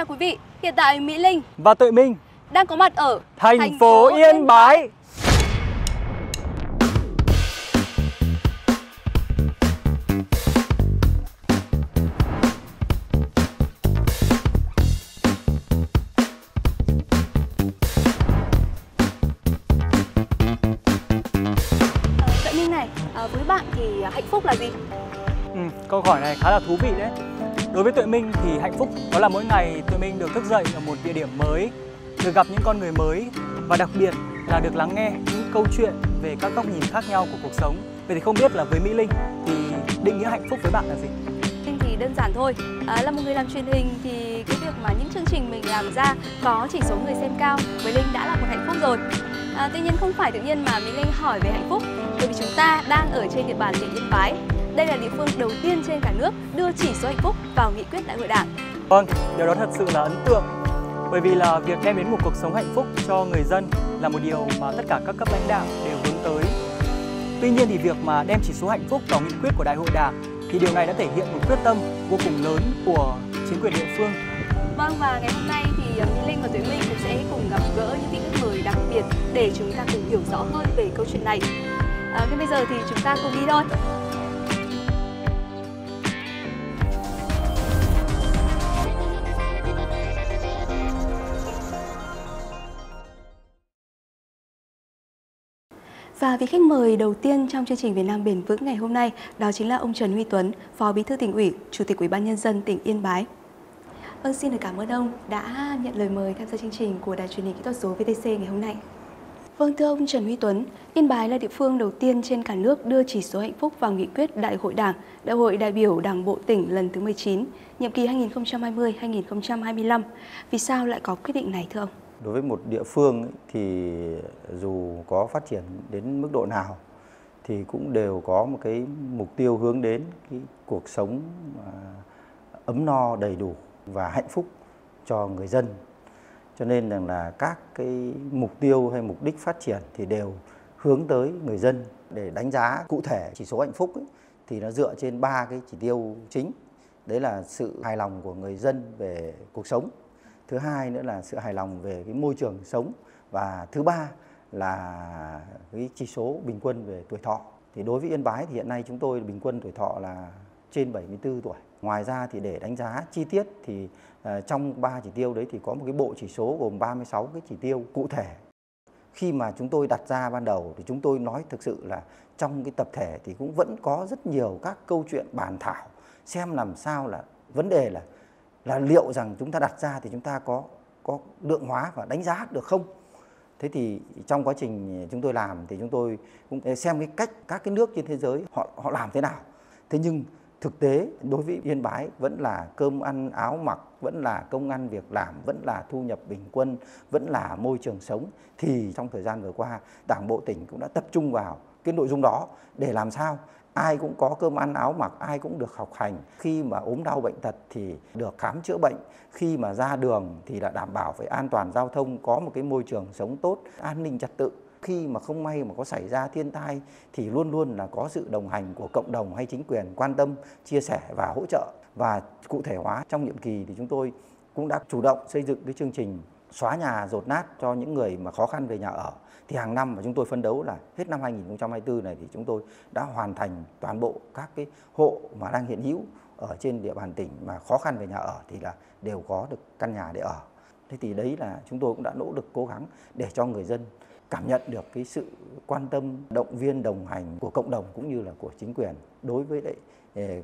chào quý vị. Hiện tại Mỹ Linh và Tuệ Minh đang có mặt ở thành, thành phố Yên Bái. Tuệ Minh này, à, với bạn thì hạnh phúc là gì? Ừ, câu hỏi này khá là thú vị đấy. Đối với tụi mình thì hạnh phúc đó là mỗi ngày tụi mình được thức dậy ở một địa điểm mới, được gặp những con người mới và đặc biệt là được lắng nghe những câu chuyện về các góc nhìn khác nhau của cuộc sống. Vậy thì không biết là với Mỹ Linh thì định nghĩa hạnh phúc với bạn là gì? Linh thì đơn giản thôi, à, là một người làm truyền hình thì cái việc mà những chương trình mình làm ra có chỉ số người xem cao với Linh đã là một hạnh phúc rồi. À, tuy nhiên không phải tự nhiên mà Mỹ Linh hỏi về hạnh phúc, bởi vì chúng ta đang ở trên địa bàn tỉnh Yên Bái đây là địa phương đầu tiên trên cả nước đưa chỉ số hạnh phúc vào nghị quyết đại hội đảng. Vâng, điều đó thật sự là ấn tượng. Bởi vì là việc đem đến một cuộc sống hạnh phúc cho người dân là một điều mà tất cả các cấp lãnh đạo đều hướng tới. Tuy nhiên thì việc mà đem chỉ số hạnh phúc vào nghị quyết của đại hội đảng thì điều này đã thể hiện một quyết tâm vô cùng lớn của chính quyền địa phương. Vâng và ngày hôm nay thì Mỹ Linh và Tuệ Minh cũng sẽ cùng gặp gỡ những vị khách mời đặc biệt để chúng ta cùng hiểu rõ hơn về câu chuyện này. À, ngay bây giờ thì chúng ta cùng đi thôi. Và vị khách mời đầu tiên trong chương trình Việt Nam bền vững ngày hôm nay đó chính là ông Trần Huy Tuấn, Phó Bí thư tỉnh ủy, Chủ tịch Ủy ban nhân dân tỉnh Yên Bái. Vâng, xin được cảm ơn ông đã nhận lời mời tham gia chương trình của Đài truyền hình kỹ thuật số VTC ngày hôm nay. Vâng, thưa ông Trần Huy Tuấn, Yên Bái là địa phương đầu tiên trên cả nước đưa chỉ số hạnh phúc vào nghị quyết Đại hội Đảng, Đại hội đại biểu Đảng bộ tỉnh lần thứ 19, nhiệm kỳ 2020-2025. Vì sao lại có quyết định này thưa ông? Đối với một địa phương thì dù có phát triển đến mức độ nào thì cũng đều có một cái mục tiêu hướng đến cái cuộc sống à, ấm no đầy đủ và hạnh phúc cho người dân. Cho nên rằng là các cái mục tiêu hay mục đích phát triển thì đều hướng tới người dân để đánh giá cụ thể chỉ số hạnh phúc ấy, thì nó dựa trên ba cái chỉ tiêu chính. Đấy là sự hài lòng của người dân về cuộc sống thứ hai nữa là sự hài lòng về cái môi trường sống. Và thứ ba là cái chỉ số bình quân về tuổi thọ. Thì đối với Yên Bái thì hiện nay chúng tôi bình quân tuổi thọ là trên 74 tuổi. Ngoài ra thì để đánh giá chi tiết thì ờ, trong ba chỉ tiêu đấy thì có một cái bộ chỉ số gồm 36 cái chỉ tiêu cụ thể. Khi mà chúng tôi đặt ra ban đầu thì chúng tôi nói thực sự là trong cái tập thể thì cũng vẫn có rất nhiều các câu chuyện bàn thảo, xem làm sao là vấn đề là là liệu rằng chúng ta đặt ra thì chúng ta có có lượng hóa và đánh giá được không? Thế thì trong quá trình chúng tôi làm thì chúng tôi cũng xem cái cách các cái nước trên thế giới họ họ làm thế nào. Thế nhưng thực tế đối với yên bái vẫn là cơm ăn áo mặc, vẫn là công ăn việc làm, vẫn là thu nhập bình quân, vẫn là môi trường sống thì trong thời gian vừa qua đảng bộ tỉnh cũng đã tập trung vào cái nội dung đó để làm sao ai cũng có cơm ăn áo mặc, ai cũng được học hành. Khi mà ốm đau bệnh tật thì được khám chữa bệnh. Khi mà ra đường thì là đảm bảo phải an toàn giao thông, có một cái môi trường sống tốt, an ninh trật tự. Khi mà không may mà có xảy ra thiên tai thì luôn luôn là có sự đồng hành của cộng đồng hay chính quyền quan tâm, chia sẻ và hỗ trợ. Và cụ thể hóa trong nhiệm kỳ thì chúng tôi cũng đã chủ động xây dựng cái chương trình xóa nhà rột nát cho những người mà khó khăn về nhà ở thì hàng năm mà chúng tôi phấn đấu là hết năm 2024 này thì chúng tôi đã hoàn thành toàn bộ các cái hộ mà đang hiện hữu ở trên địa bàn tỉnh mà khó khăn về nhà ở thì là đều có được căn nhà để ở. Thế thì đấy là chúng tôi cũng đã nỗ lực cố gắng để cho người dân cảm nhận được cái sự quan tâm, động viên, đồng hành của cộng đồng cũng như là của chính quyền đối với lại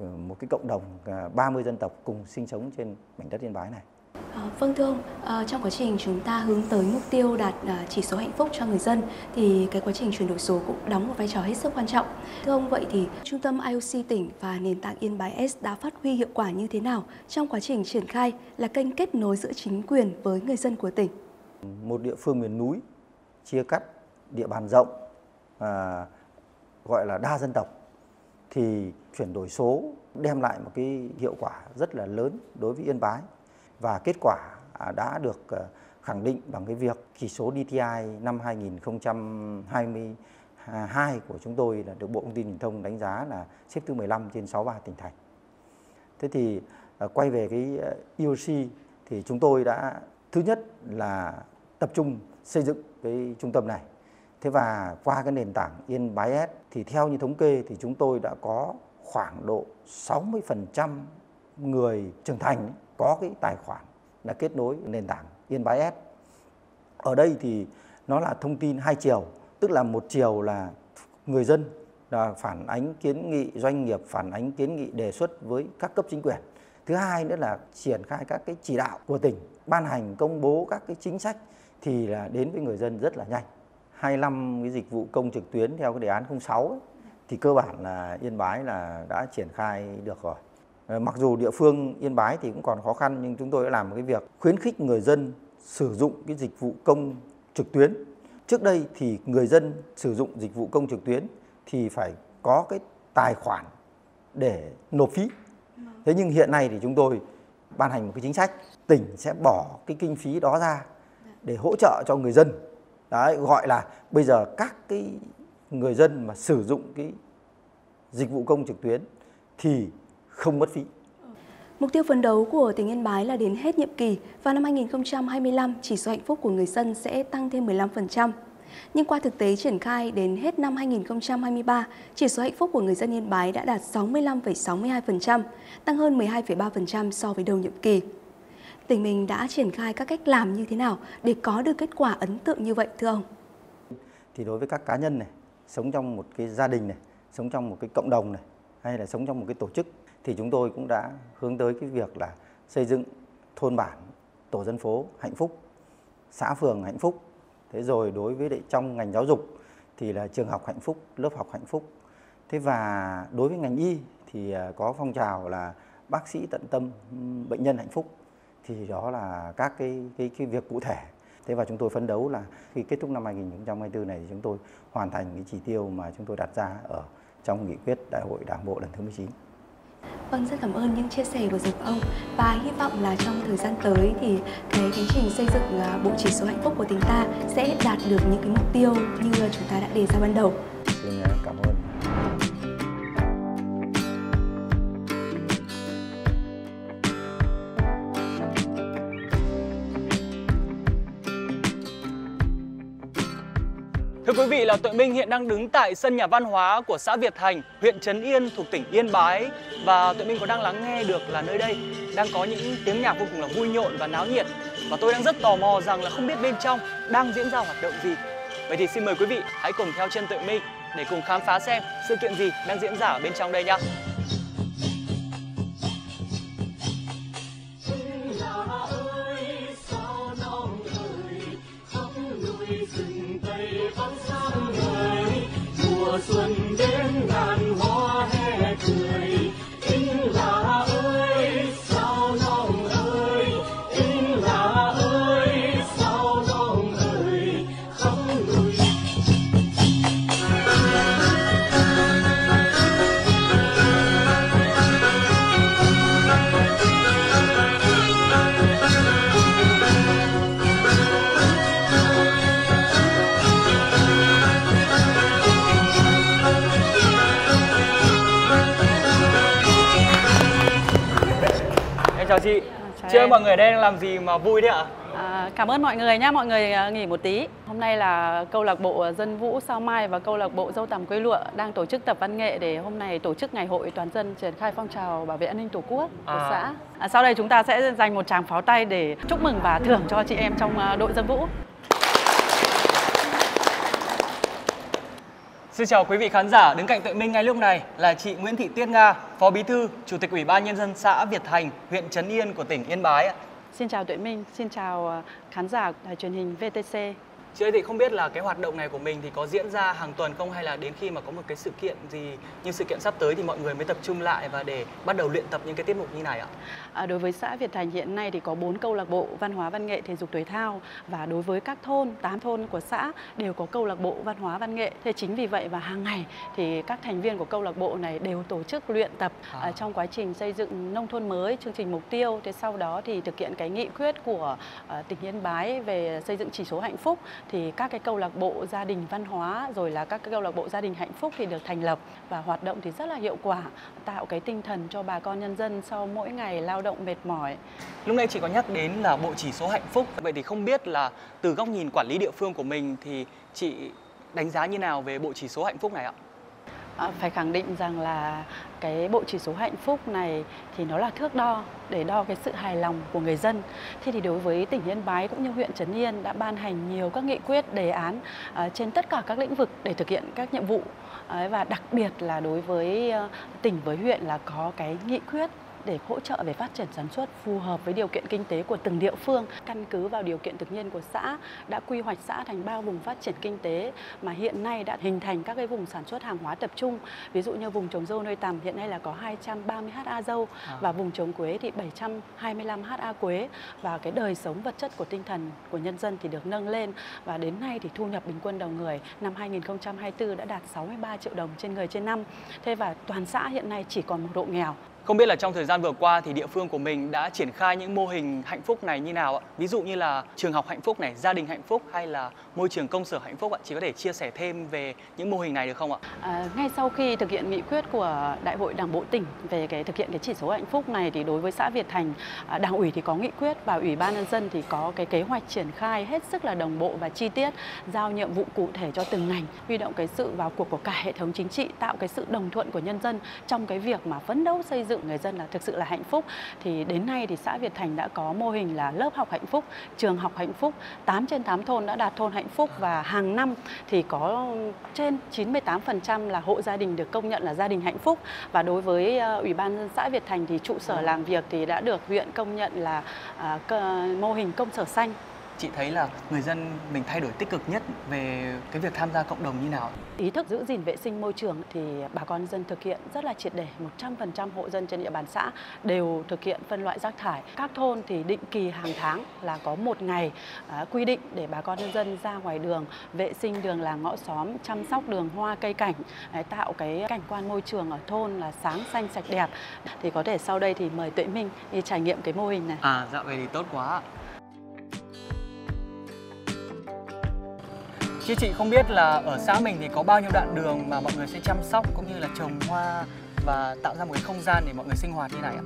ờ, một cái cộng đồng ờ, 30 dân tộc cùng sinh sống trên mảnh đất Yên Bái này. Ờ, vâng thưa ông, ờ, trong quá trình chúng ta hướng tới mục tiêu đạt ờ, chỉ số hạnh phúc cho người dân thì cái quá trình chuyển đổi số cũng đóng một vai trò hết sức quan trọng. Thưa ông vậy thì trung tâm IOC tỉnh và nền tảng Yên Bái S đã phát huy hiệu quả như thế nào trong quá trình triển khai là kênh kết nối giữa chính quyền với người dân của tỉnh? Một địa phương miền núi chia cắt địa bàn rộng à, gọi là đa dân tộc thì chuyển đổi số đem lại một cái hiệu quả rất là lớn đối với Yên Bái và kết quả à, đã được à, khẳng định bằng cái việc chỉ số DTI năm 2022 của chúng tôi là được Bộ Thông tin Truyền thông đánh giá là xếp thứ 15 trên 63 tỉnh thành. Thế thì à, quay về cái EOC thì chúng tôi đã, thứ nhất là tập trung xây dựng cái trung tâm này. Thế và qua cái nền tảng Yên Bái S thì theo như thống kê thì chúng tôi đã có khoảng độ 60% người trưởng thành có cái tài khoản là kết nối nền tảng Yên Bái S. Ở đây thì nó là thông tin hai chiều, tức là một chiều là người dân là phản ánh kiến nghị doanh nghiệp, phản ánh kiến nghị đề xuất với các cấp chính quyền. Thứ hai nữa là triển khai các cái chỉ đạo của tỉnh, ban hành công bố các cái chính sách thì là đến với người dân rất là nhanh. 25 cái dịch vụ công trực tuyến theo cái đề án 06 ấy, thì cơ bản là Yên Bái là đã triển khai được rồi. Ờ, mặc dù địa phương Yên Bái thì cũng còn khó khăn nhưng chúng tôi đã làm một cái việc khuyến khích người dân sử dụng cái dịch vụ công trực tuyến. Trước đây thì người dân sử dụng dịch vụ công trực tuyến thì phải có cái tài khoản để nộp phí. Thế nhưng hiện nay thì chúng tôi ban hành một cái chính sách tỉnh sẽ bỏ cái kinh phí đó ra để hỗ trợ cho người dân. Đấy, gọi là bây giờ các cái người dân mà sử dụng cái dịch vụ công trực tuyến thì không mất phí. Mục tiêu phấn đấu của tỉnh Yên Bái là đến hết nhiệm kỳ vào năm 2025 chỉ số hạnh phúc của người dân sẽ tăng thêm 15%. Nhưng qua thực tế triển khai đến hết năm 2023, chỉ số hạnh phúc của người dân Yên Bái đã đạt 65,62%, tăng hơn 12,3% so với đầu nhiệm kỳ. Tỉnh mình đã triển khai các cách làm như thế nào để có được kết quả ấn tượng như vậy thưa ông? Thì đối với các cá nhân này, sống trong một cái gia đình này, sống trong một cái cộng đồng này, hay là sống trong một cái tổ chức thì chúng tôi cũng đã hướng tới cái việc là xây dựng thôn bản, tổ dân phố hạnh phúc, xã phường hạnh phúc. Thế rồi đối với trong ngành giáo dục thì là trường học hạnh phúc, lớp học hạnh phúc. Thế và đối với ngành y thì à, có phong trào là bác sĩ tận tâm bệnh nhân hạnh phúc thì đó là các cái cái cái việc cụ thể. Thế và chúng tôi phấn đấu là khi kết thúc năm 2024 này thì chúng tôi hoàn thành cái chỉ tiêu mà chúng tôi đặt ra ở trong nghị quyết Đại hội Đảng bộ lần thứ 19. Vâng, rất cảm ơn những chia sẻ của rồi ông và hy vọng là trong thời gian tới thì cái tiến trình xây dựng à, bộ chỉ số hạnh phúc của tỉnh ta sẽ đạt được những cái mục tiêu như chúng ta đã đề ra ban đầu. Vâng Xin cảm ơn. Vị là Tuệ Minh hiện đang đứng tại sân nhà văn hóa của xã Việt Thành, huyện Trấn Yên thuộc tỉnh Yên Bái và Tuệ Minh có đang lắng nghe được là nơi đây đang có những tiếng nhạc vô cùng là vui nhộn và náo nhiệt và tôi đang rất tò mò rằng là không biết bên trong đang diễn ra hoạt động gì. Vậy thì xin mời quý vị hãy cùng theo chân Tuệ Minh để cùng khám phá xem sự kiện gì đang diễn ra ở bên trong đây nhé. Chào chị. chào chị ơi em. mọi người đây đang làm gì mà vui thế ạ? À, cảm ơn mọi người nhé, mọi người à, nghỉ một tí. Hôm nay là câu lạc bộ Dân Vũ Sao Mai và câu lạc bộ Dâu Tằm Quê Lụa đang tổ chức tập văn nghệ để hôm nay tổ chức ngày hội toàn dân triển khai phong trào bảo vệ an ninh tổ quốc của À. xã. À, sau đây chúng ta sẽ dành một tràng pháo tay để chúc mừng và thưởng cho chị em trong à, đội Dân Vũ. Xin chào quý vị khán giả, đứng cạnh Tuệ Minh ngay lúc này là chị Nguyễn Thị Tiết Nga, Phó Bí thư, Chủ tịch Ủy ban nhân dân xã Việt Thành, huyện Trấn Yên của tỉnh Yên Bái. Xin chào Tuệ Minh, xin chào ờ, khán giả đài truyền hình VTC. Chị ơi thì không biết là cái hoạt động này của mình thì có diễn ra hàng tuần không hay là đến khi mà có một cái sự kiện gì như sự kiện sắp tới thì mọi người mới tập trung lại và để bắt đầu luyện tập những cái tiết mục như này ạ? À, đối với xã Việt Thành hiện nay thì có 4 câu lạc bộ văn hóa văn nghệ thể dục thể thao và đối với các thôn, 8 thôn của xã đều có câu lạc bộ văn hóa văn nghệ. Thế chính vì vậy và hàng ngày thì các thành viên của câu lạc bộ này đều tổ chức luyện tập À. à, trong quá trình xây dựng nông thôn mới, chương trình mục tiêu. Thế sau đó thì thực hiện cái nghị quyết của à, tỉnh Yên Bái về xây dựng chỉ số hạnh phúc thì các cái câu lạc bộ gia đình văn hóa rồi là các cái câu lạc bộ gia đình hạnh phúc thì được thành lập và hoạt động thì rất là hiệu quả, tạo cái tinh thần cho bà con nhân dân sau mỗi ngày lao động mệt mỏi. Lúc nãy chị có nhắc đến là bộ chỉ số hạnh phúc. Vậy thì không biết là từ góc nhìn quản lý địa phương của mình thì chị đánh giá như nào về bộ chỉ số hạnh phúc này ạ? À, phải khẳng định rằng là cái bộ chỉ số hạnh phúc này thì nó là thước đo để đo cái sự hài lòng của người dân. Thế thì đối với tỉnh Yên Bái cũng như huyện Trấn Yên đã ban hành nhiều các nghị quyết đề án ờ, trên tất cả các lĩnh vực để thực hiện các nhiệm vụ ờ, và đặc biệt là đối với tỉnh với huyện là có cái nghị quyết để hỗ trợ về phát triển sản xuất phù hợp với điều kiện kinh tế của từng địa phương. Căn cứ vào điều kiện tự nhiên của xã đã quy hoạch xã thành ba vùng phát triển kinh tế mà hiện nay đã hình thành các cái vùng sản xuất hàng hóa tập trung. Ví dụ như vùng trồng dâu nuôi tằm hiện nay là có 230 ha dâu à. và vùng trồng quế thì 725 ha quế và cái đời sống vật chất của tinh thần của nhân dân thì được nâng lên và đến nay thì thu nhập bình quân đầu người năm 2024 đã đạt 63 triệu đồng trên người trên năm. Thế và toàn xã hiện nay chỉ còn một độ nghèo không biết là trong thời gian vừa qua thì địa phương của mình đã triển khai những mô hình hạnh phúc này như nào ạ? Ví dụ như là trường học hạnh phúc này, gia đình hạnh phúc hay là môi trường công sở hạnh phúc ạ? Chị có thể chia sẻ thêm về những mô hình này được không ạ? À, ngay sau khi thực hiện nghị quyết của Đại hội Đảng bộ tỉnh về cái thực hiện cái chỉ số hạnh phúc này thì đối với xã Việt Thành, à, Đảng ủy thì có nghị quyết và Ủy ban nhân dân thì có cái kế hoạch triển khai hết sức là đồng bộ và chi tiết, giao nhiệm vụ cụ thể cho từng ngành, huy động cái sự vào cuộc của cả hệ thống chính trị, tạo cái sự đồng thuận của nhân dân trong cái việc mà phấn đấu xây dựng dựng người dân là thực sự là hạnh phúc. Thì đến nay thì xã Việt Thành đã có mô hình là lớp học hạnh phúc, trường học hạnh phúc, 8 trên 8 thôn đã đạt thôn hạnh phúc và hàng năm thì có trên 98% là hộ gia đình được công nhận là gia đình hạnh phúc. Và đối với ờ, Ủy ban dân xã Việt Thành thì trụ sở làm việc thì đã được huyện công nhận là à, mô hình công sở xanh chị thấy là người dân mình thay đổi tích cực nhất về cái việc tham gia cộng đồng như nào? Ý thức giữ gìn vệ sinh môi trường thì bà con dân thực hiện rất là triệt để, 100% hộ dân trên địa bàn xã đều thực hiện phân loại rác thải. Các thôn thì định kỳ hàng tháng là có một ngày à, quy định để bà con nhân dân ra ngoài đường vệ sinh đường làng ngõ xóm, chăm sóc đường hoa cây cảnh, à, tạo cái cảnh quan môi trường ở thôn là sáng xanh sạch đẹp. Thì có thể sau đây thì mời Tuệ Minh đi trải nghiệm cái mô hình này. À dạ vậy thì tốt quá. Chứ chị không biết là ở xã mình thì có bao nhiêu đoạn đường mà mọi người sẽ chăm sóc cũng như là trồng hoa và tạo ra một cái không gian để mọi người sinh hoạt như này ạ?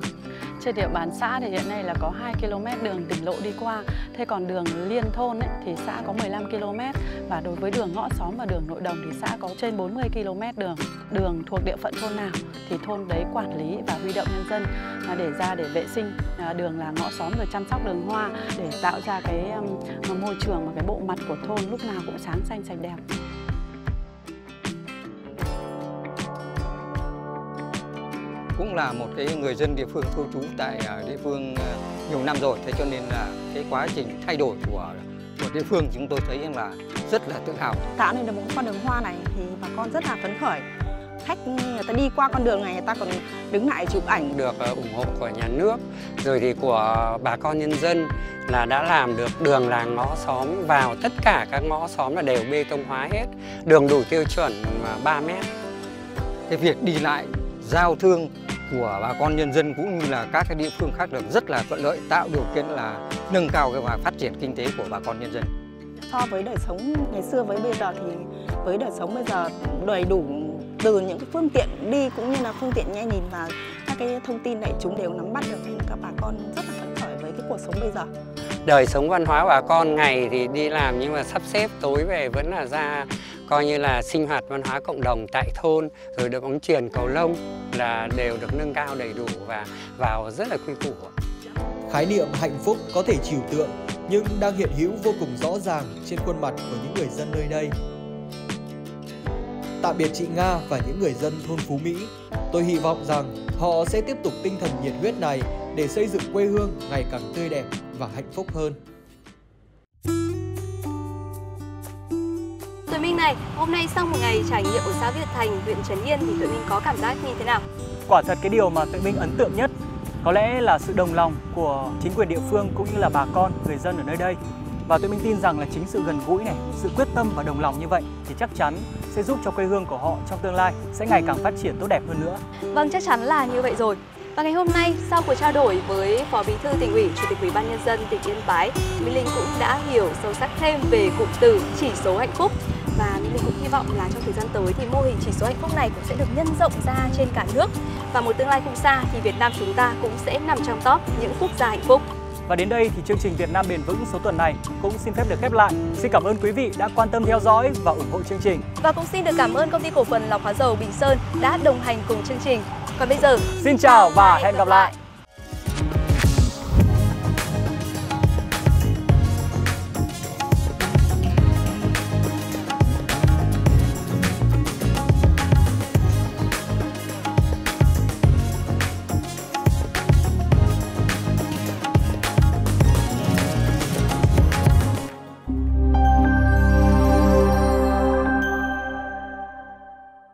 Trên địa bàn xã thì hiện nay là có 2 km đường tỉnh lộ đi qua. Thế còn đường liên thôn ấy, thì xã có 15 km và đối với đường ngõ xóm và đường nội đồng thì xã có trên 40 km đường. Đường thuộc địa phận thôn nào thì thôn đấy quản lý và huy động nhân dân à, để ra để vệ sinh à, đường là ngõ xóm rồi chăm sóc đường hoa để tạo ra cái à, môi trường và cái bộ mặt của thôn lúc nào cũng sáng xanh sạch đẹp. cũng là một cái người dân địa phương cư trú tại địa phương nhiều năm rồi, thế cho nên là cái quá trình thay đổi của của địa phương chúng tôi thấy là rất là tự hào. Tạo nên được một con đường hoa này thì bà con rất là phấn khởi. Khách người ta đi qua con đường này người ta còn đứng lại chụp ảnh được à, ủng hộ của nhà nước rồi thì của bà con nhân dân là đã làm được đường làng ngõ xóm vào. Tất cả các ngõ xóm là đều bê tông hóa hết đường đủ tiêu chuẩn 3 mét. Cái việc đi lại giao thương của bà con nhân dân cũng như là các cái địa phương khác được rất là thuận lợi tạo điều kiện là nâng cao cái và phát triển kinh tế của bà con nhân dân. So với đời sống ngày xưa với bây giờ thì với đời sống bây giờ đầy đủ từ những cái phương tiện đi cũng như là phương tiện nghe nhìn và các cái thông tin đại chúng đều nắm bắt được nên các bà con rất là phấn khởi với cái cuộc sống bây giờ. Đời sống văn hóa bà con ngày thì đi làm nhưng mà sắp xếp tối về vẫn là ra coi như là sinh hoạt văn hóa cộng đồng tại thôn rồi được bóng truyền cầu lông là đều được nâng cao đầy đủ và vào rất là quy củ. Khái niệm hạnh phúc có thể trừu tượng, nhưng đang hiện hữu vô cùng rõ ràng trên khuôn mặt của những người dân nơi đây. Tạm biệt chị Nga và những người dân thôn Phú Mỹ. Tôi hy vọng rằng họ sẽ tiếp tục tinh thần nhiệt huyết này để xây dựng quê hương ngày càng tươi đẹp và hạnh phúc hơn. Minh này, hôm nay sau một ngày trải nghiệm ở xã Việt Thành, huyện Trấn Yên thì Tuệ Minh có cảm giác như thế nào? Quả thật cái điều mà Tuệ Minh ấn tượng nhất có lẽ là sự đồng lòng của chính quyền địa phương cũng như là bà con, người dân ở nơi đây. Và Tuệ Minh tin rằng là chính sự gần gũi này, sự quyết tâm và đồng lòng như vậy thì chắc chắn sẽ giúp cho quê hương của họ trong tương lai sẽ ngày càng phát triển tốt đẹp hơn nữa. Vâng, chắc chắn là như vậy rồi. Và ngày hôm nay, sau cuộc trao đổi với Phó Bí thư tỉnh ủy, Chủ tịch Ủy ban nhân dân tỉnh Yên Bái, Mỹ Linh cũng đã hiểu sâu sắc thêm về cụm từ chỉ số hạnh phúc Linh cũng hy vọng là trong thời gian tới thì mô hình chỉ số hạnh phúc này cũng sẽ được nhân rộng ra trên cả nước và một tương lai không xa thì Việt Nam chúng ta cũng sẽ nằm trong top những quốc gia hạnh phúc. Và đến đây thì chương trình Việt Nam bền vững số tuần này cũng xin phép được khép lại. Xin cảm ơn quý vị đã quan tâm theo dõi và ủng hộ chương trình. Và cũng xin được cảm ơn công ty cổ phần lọc hóa dầu Bình Sơn đã đồng hành cùng chương trình. Còn bây giờ, Xin chào và hẹn gặp lại.